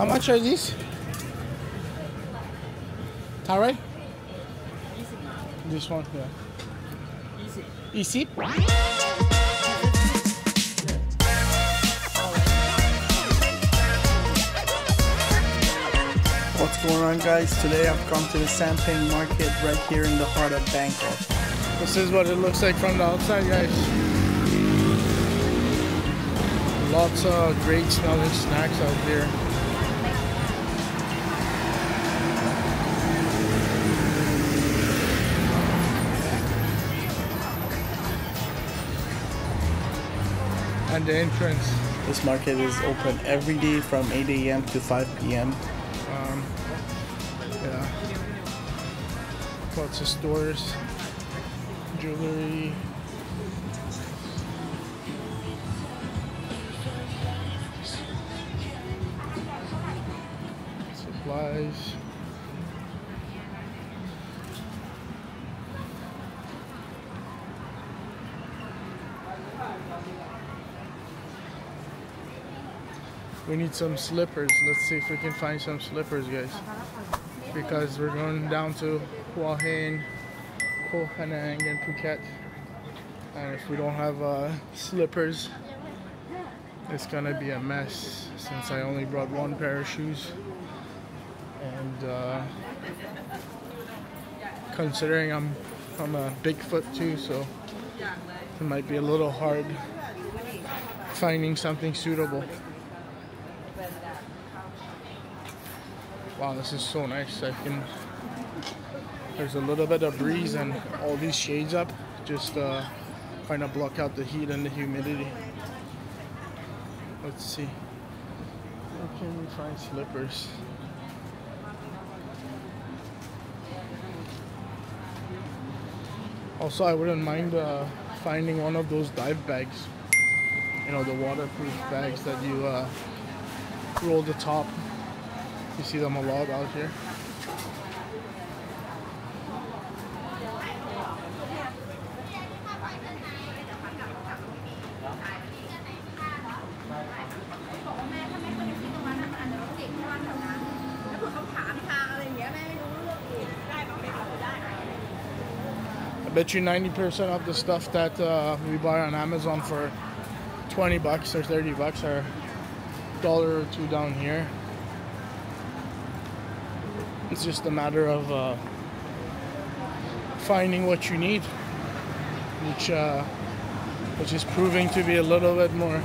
How much are these? Tare? This one, yeah. Easy. Easy? What's going on guys? Today I've come to the Sampheng market right here in the heart of Bangkok. This is what it looks like from the outside guys. Lots of great smelling snacks out there. And the entrance. This market is open every day from 8 a.m. to 5 p.m. Um, yeah. Lots of stores, jewelry. Supplies. We need some slippers. Let's see if we can find some slippers, guys. Because we're going down to Hua Hin, Koh Phangan, and Phuket. And if we don't have uh, slippers, it's gonna be a mess since I only brought one pair of shoes. And uh, considering I'm I'm a Bigfoot too, so it might be a little hard finding something suitable. Wow, this is so nice. I can. There's a little bit of breeze and all these shades up just uh, kind of block out the heat and the humidity. Let's see. Where can we find slippers? Also, I wouldn't mind uh, finding one of those dive bags. You know, the waterproof bags that you uh, roll the top you see them a lot out here. I bet you 90% of the stuff that uh, we buy on Amazon for 20 bucks or 30 bucks are dollar or two down here. It's just a matter of uh, finding what you need, which uh, which is proving to be a little bit more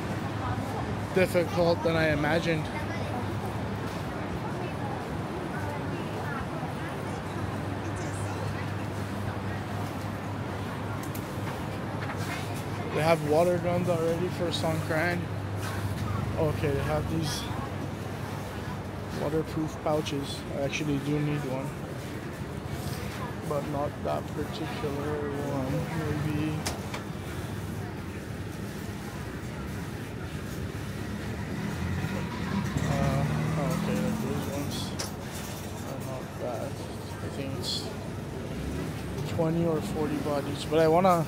difficult than I imagined. They have water guns already for Songkran. Okay, they have these waterproof pouches. I actually do need one. But not that particular one. Maybe uh, bad. I think it's 20 or 40 baht each. But I wanna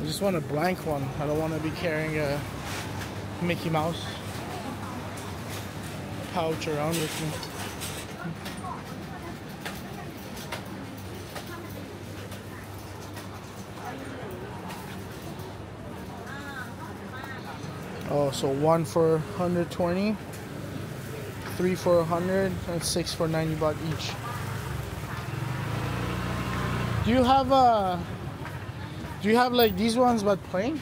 I just want a blank one. I don't want to be carrying a Mickey Mouse pouch around with me. Oh, so one for 120, three for 100, and six for 90 baht each. Do you have uh do you have like these ones but plain?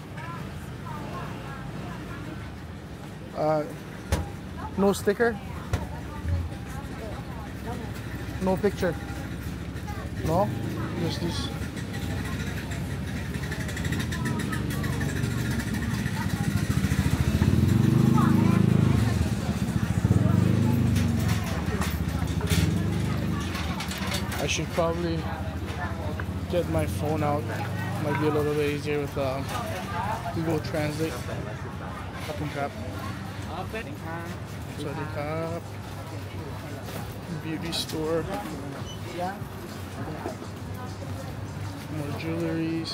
Uh no sticker? No picture? No? Just this. I should probably get my phone out. Might be a little bit easier with uh, Google Translate. And crap. สวัสดีครับ beauty store more jewelries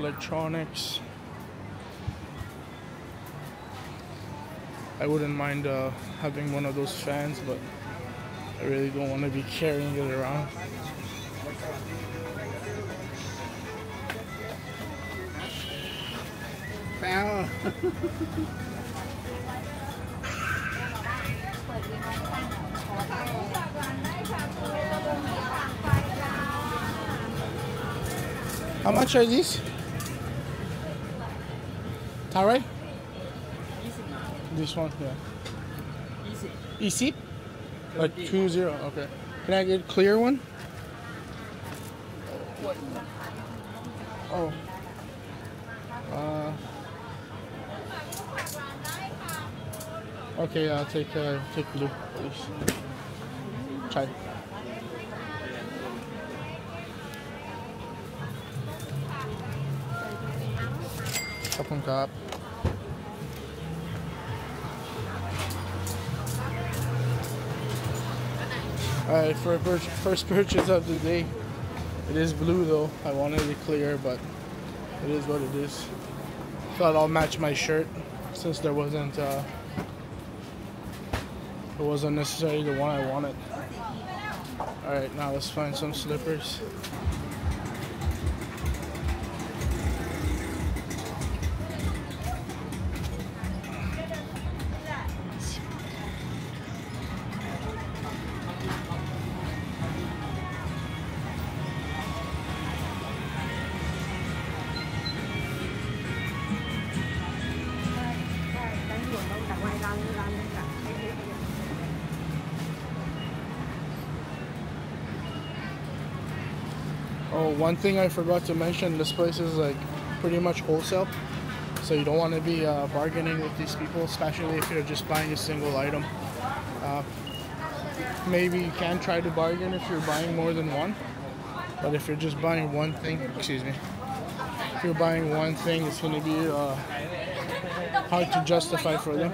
electronics I wouldn't mind uh, having one of those fans, but I really don't want to be carrying it around. Foul. How much are these? Tarai? This one, yeah. Easy? Like two zero, okay. Can I get a clear one? Oh. Okay, I'll take uh, take blue, please. Try. Up on top. Alright, for first purchase of the day. It is blue though. I wanted it clear, but it is what it is. Thought I'll match my shirt since there wasn't uh, it wasn't necessarily the one I wanted. Alright, now let's find some slippers. Oh, one thing I forgot to mention, this place is like pretty much wholesale. So you don't want to be uh, bargaining with these people, especially if you're just buying a single item. Uh, maybe you can try to bargain if you're buying more than one. But if you're just buying one thing, excuse me, if you're buying one thing, it's going to be uh, hard to justify for them.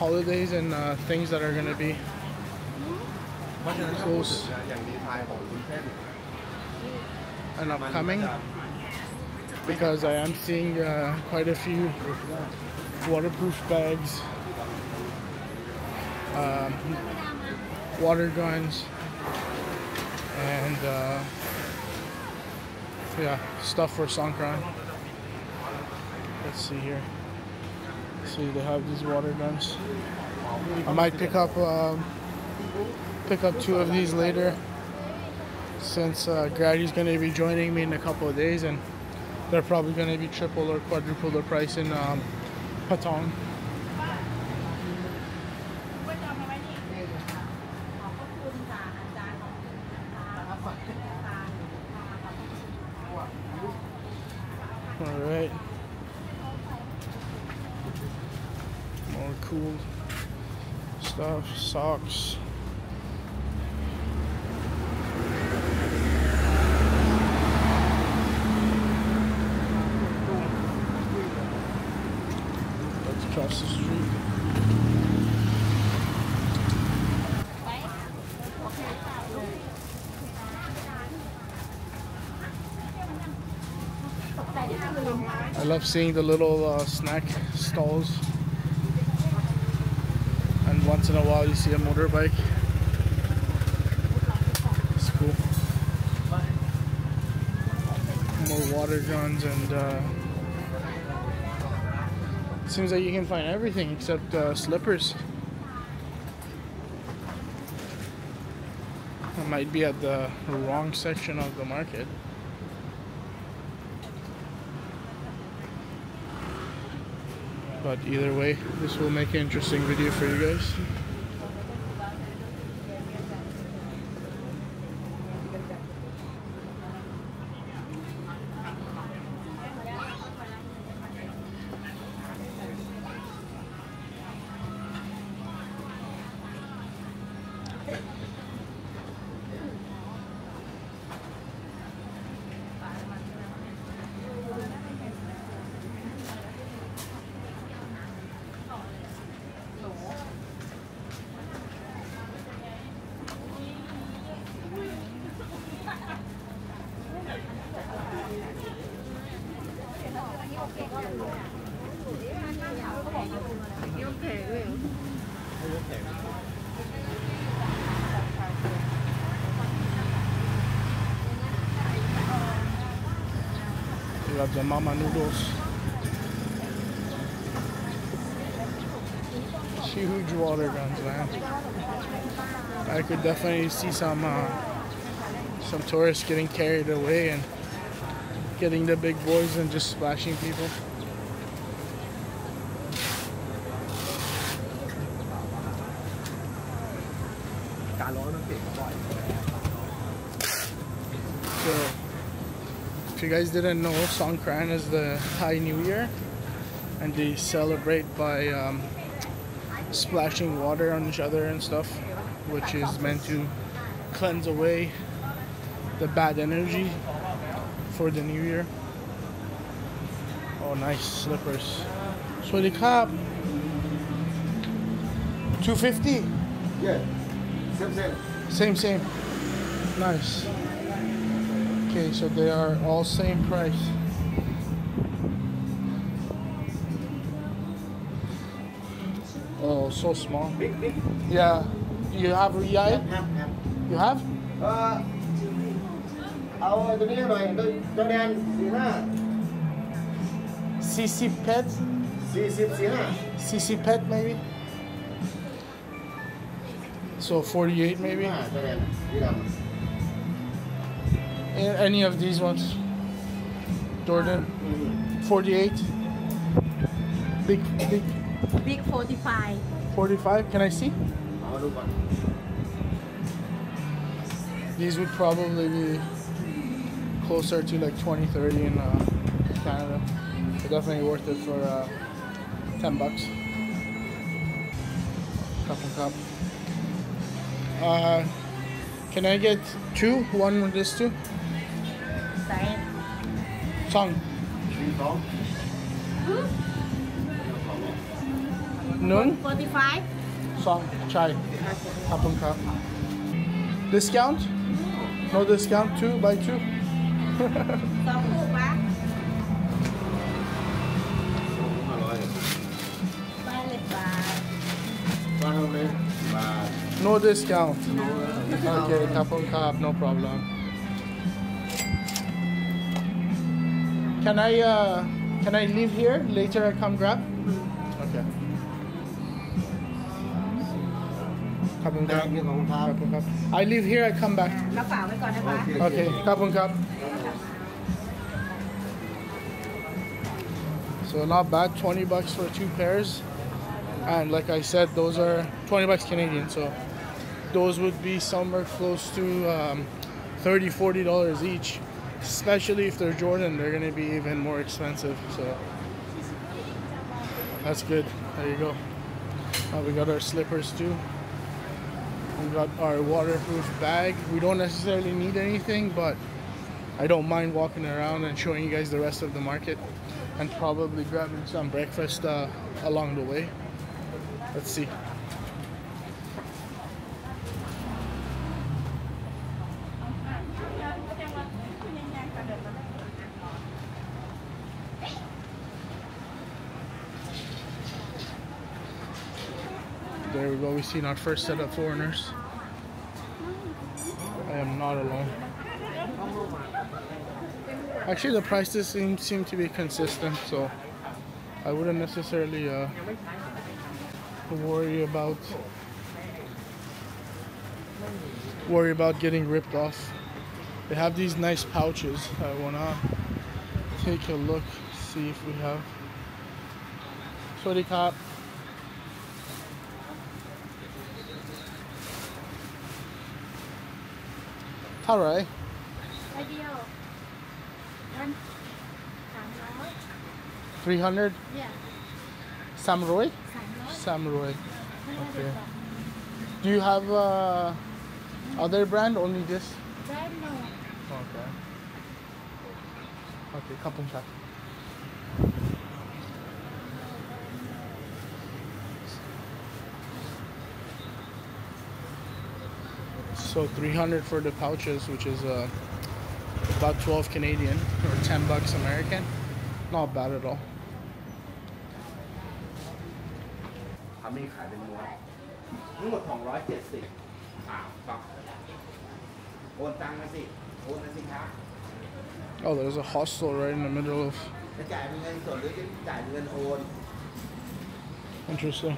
holidays and uh, things that are going to be close and upcoming because I am seeing uh, quite a few waterproof bags, um, water guns, and uh, yeah, stuff for Songkran. Let's see here. See, they have these water guns. I might pick up um, pick up two of these later since uh, Grady's going to be joining me in a couple of days, and they're probably going to be triple or quadruple the price in um, Patong. All right. More cool stuff, socks. Let's cross the street. I love seeing the little uh, snack stalls. And once in a while you see a motorbike. It's cool. More water guns and uh, seems like you can find everything except uh, slippers. I might be at the wrong section of the market. But either way, this will make an interesting video for you guys. The mama noodles. Huge water guns, man. I could definitely see some uh, some tourists getting carried away and getting the big boys and just splashing people. So, if you guys didn't know, Songkran is the Thai New Year, and they celebrate by um, splashing water on each other and stuff, which is meant to cleanse away the bad energy for the New Year. Oh, nice slippers. So the cop. 250 Yeah. Same, same. Same, same. Nice. Okay, so they are all same price. Oh, so small. Big, big. Yeah. You have Ham, Riai? ham, ham. You have? เอ่อเอาตัวนี้หน่อยตัวตัวแดนสี่ห้า CC Pet? สี่สิบสี่ห้า CC Pet maybe? So 48 maybe? ห้าตัวแดนสีด A- any of these ones. Jordan, 48. Big, big. Big 45. 45, can I see? These would probably be closer to like 20, 30 in uh, Canada. Definitely worth it for uh, 10 bucks. Cup and cup. Uh, can I get two? One with this two? same. Song. Song? Noon? 45. Song. Chai. Hapun cup. Discount? No discount? Two by two? no discount. No. Okay, cup on cup, no problem. Can I uh can I leave here? Later I come grab? Okay. Cup and แดง cup. นี่ของคุณครับ Cup and cup. I leave here, I come back. แล้วฝากไว้ก่อนนะคะ Okay, cup and cup. So not bad, 20 bucks for two pairs. And like I said, those are 20 bucks Canadian. So those would be somewhere close to um, 30 40 dollars each. Especially if they're Jordan, they're gonna be even more expensive. So that's good. There you go. Now we got our slippers too. We got our waterproof bag. We don't necessarily need anything, but I don't mind walking around and showing you guys the rest of the market and probably grabbing some breakfast uh, along the way. Let's see. There we seen our first set of foreigners. I am not alone. Actually, the prices seem, seem to be consistent, so I wouldn't necessarily uh, worry about worry about getting ripped off. They have these nice pouches. I wanna take a look, see if we have. Sorry, cop. Alright. ไอเดียววัน300 300 เนี่ย Samroy? 300 Samroy. Okay. Do you have uh, other brand? Only this? แบรนด์โน Okay. Okay, couple shot. So 300 for the pouches, which is uh, about 12 Canadian or 10 bucks American. Not bad at all. How many ขายเป็นม้วนทั้งหมด270สามบักโอนตังมาสิโอนมาสิครับ Oh, there's a hostel right in the middle of. Interesting.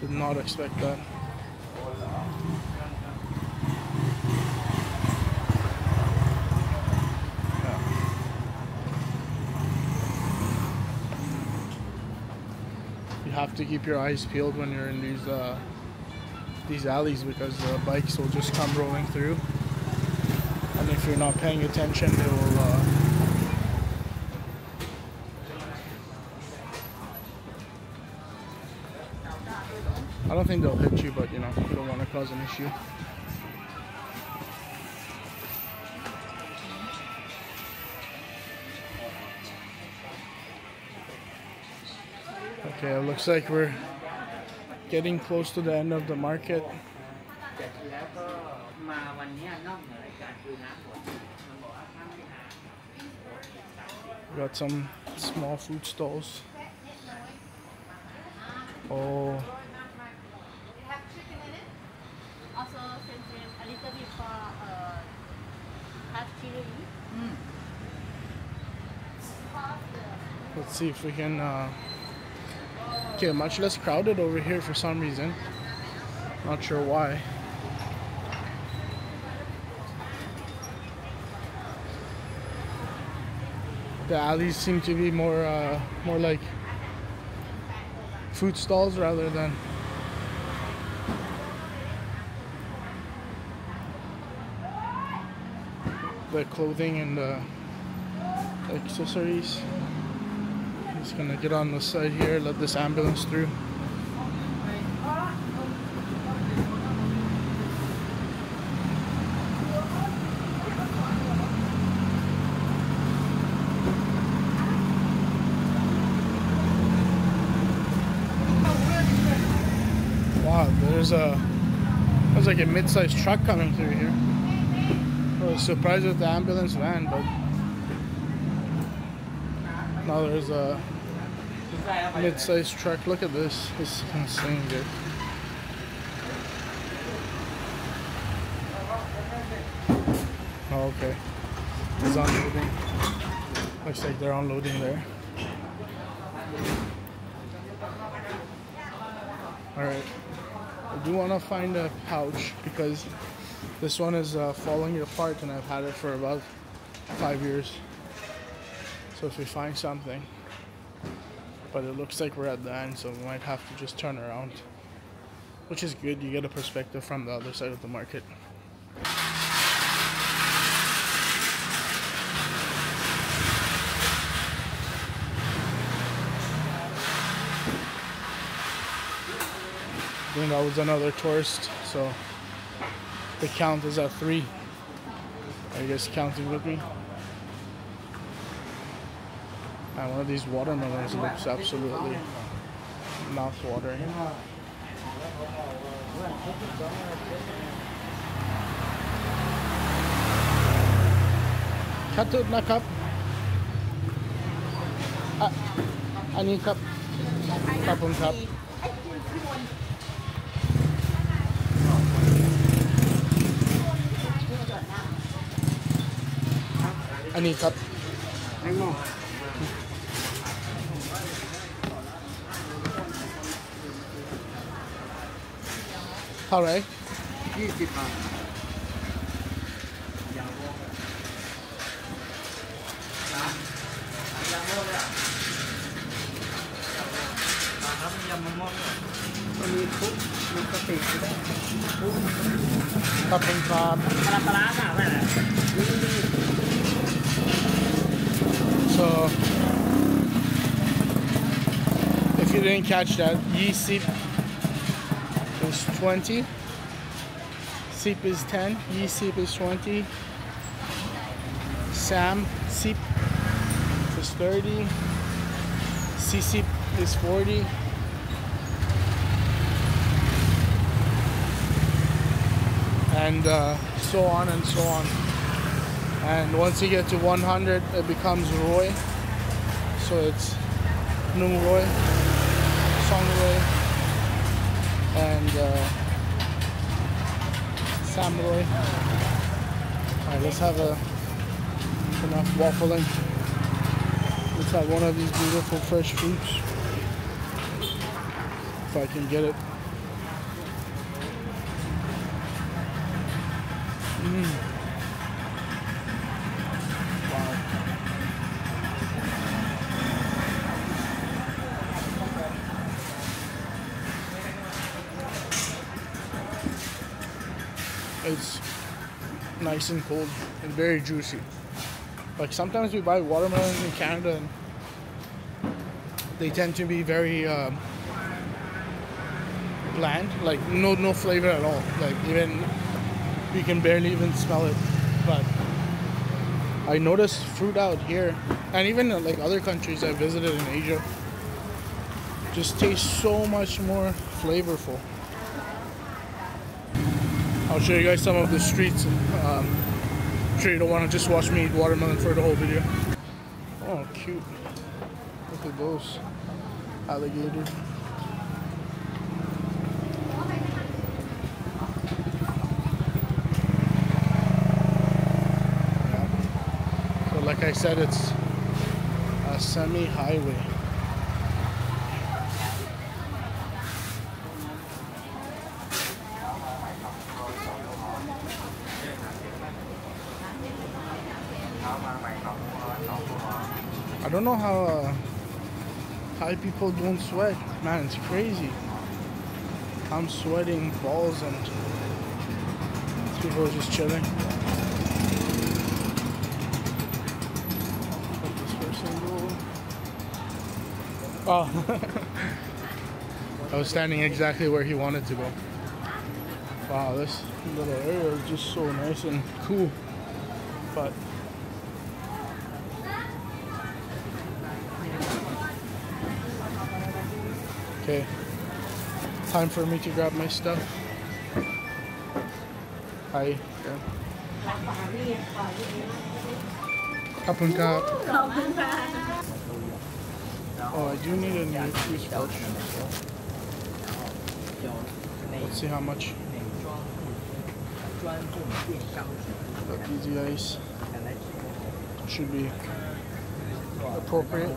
Did not expect that. Have to keep your eyes peeled when you're in these uh, these alleys because the bikes will just come rolling through, and if you're not paying attention, they will. Uh, I don't think they'll hit you, but you know, you don't want to cause an issue. Okay, it looks like we're getting close to the end of the market. We got some small food stalls. Oh. Let's see if we can uh, Okay, much less crowded over here for some reason. Not sure why. The alleys seem to be more, uh, more like food stalls rather than. The clothing and the accessories. Just gonna get on the side here, let this ambulance through. Wow, there's a there's like a mid-sized truck coming through here. I was surprised with the ambulance van, but now there's a mid-sized truck. Look at this. It's insane, dude. Oh, okay. It's unloading. Looks like they're unloading there. Alright. I do want to find a pouch because this one is uh, falling apart and I've had it for about five years. So if we find something, but it looks like we're at the end, so we might have to just turn around, which is good. You get a perspective from the other side of the market. I think that was another tourist, so the count is at three. Are you guys counting with me? And one of these watermelons looks absolutely mouth-watering. Cut it, na cup. Ah, I need cup. Cup on cup. I need cup. เท่าไหร่ ยี่สิบบาทยำมะม่วงมันมีคุกมีกะปิด้วย ขอบคุณครับ ปลาปลาค่ะแม่ So, if you didn't catch that, Yi Sip is 20, Seep is 10, Yi Sip is 20, Sam Seep is 30, C Sip is 40. And uh, so on and so on. And once you get to 100, it becomes Roy. So it's Nung Roy. Song Songway and uh, Samurai. Alright, let's have a enough waffling. Let's have one of these beautiful fresh fruits. If I can get it. Mm. It's nice and cold and very juicy. Like sometimes we buy watermelons in Canada and they tend to be very um, bland, like no no flavor at all. Like even you can barely even smell it. But I noticed fruit out here, and even like other countries I visited in Asia, just tastes so much more flavorful. I'll show you guys some of the streets. Um, I'm sure you don't want to just watch me eat watermelon for the whole video. Oh, cute. Look at those alligators. So like I said, it's a semi-highway. Don't know how uh, Thai people don't sweat. Man, it's crazy. I'm sweating balls and people are just chilling. Oh. I was standing exactly where he wanted to go. Wow, this little area is just so nice and cool. Okay. Time for me to grab my stuff. Hi. Yeah. And cup. Oh, I do need a new toothbrush. Let's see how much. Easy ice. Should be appropriate.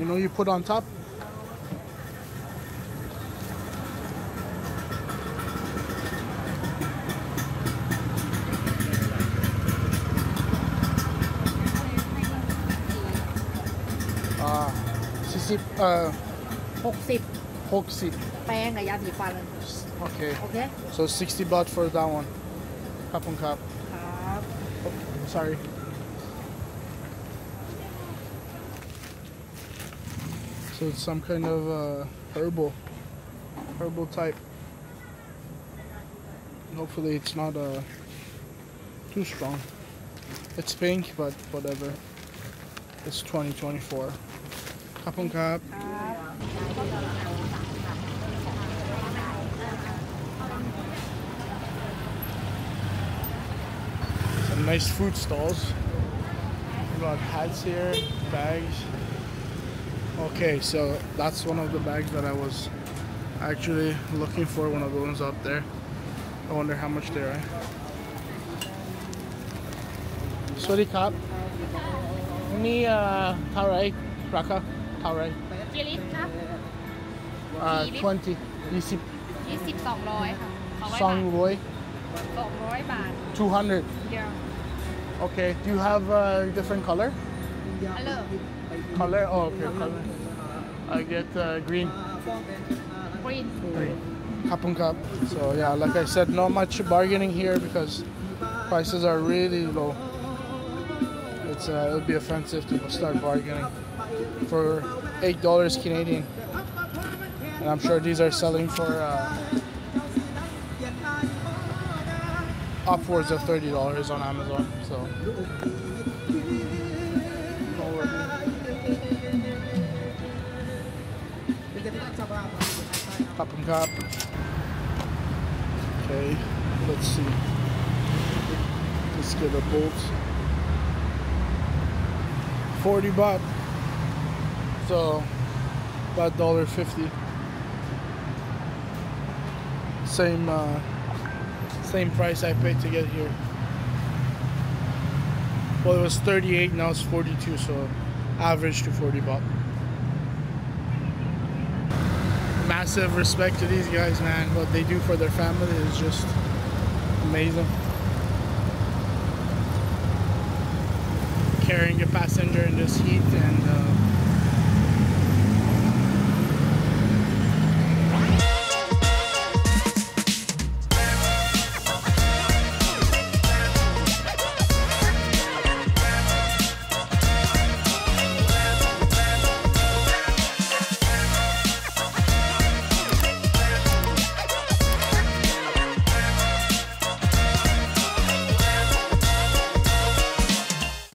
You know you put on top? Ah, 40 uh, 60 60. แป้งกับยาสีฟัน Okay. โอเค So 60 baht for that one. Cup and cup. ครับ Sorry. So it's some kind of uh, herbal, herbal type. Hopefully it's not uh, too strong. It's pink, but whatever. It's 2024. Cup and cup. Some nice food stalls. We got hats here, bags. Okay, so that's one of the bags that I was actually looking for, one of the ones up there. I wonder how much they are. Sorry, Kap. Me, uh, Tarai, Raka, Tarai. กี่ลิตรครับ Uh, 20, 20, 20 200ค่ะ200 Song Roy, 200 บาท 200. เดียว Okay, do you have uh, different color? ฮัลโหล Color? Oh, okay. Color. I get uh, green. Green. Green. And. So yeah, like I said, not much bargaining here because prices are really low. It's uh, it would be offensive to start bargaining for eight dollars Canadian, and I'm sure these are selling for uh, upwards of thirty dollars on Amazon. So. Cup and cup. Okay, let's see. Let's get a bolt. 40 baht. So about dollar fifty. Same uh, same price I paid to get here. Well it was 38 now it's 42 so average to 40 baht. Massive respect to these guys man. What they do for their family is just amazing. Carrying a passenger in this heat and uh,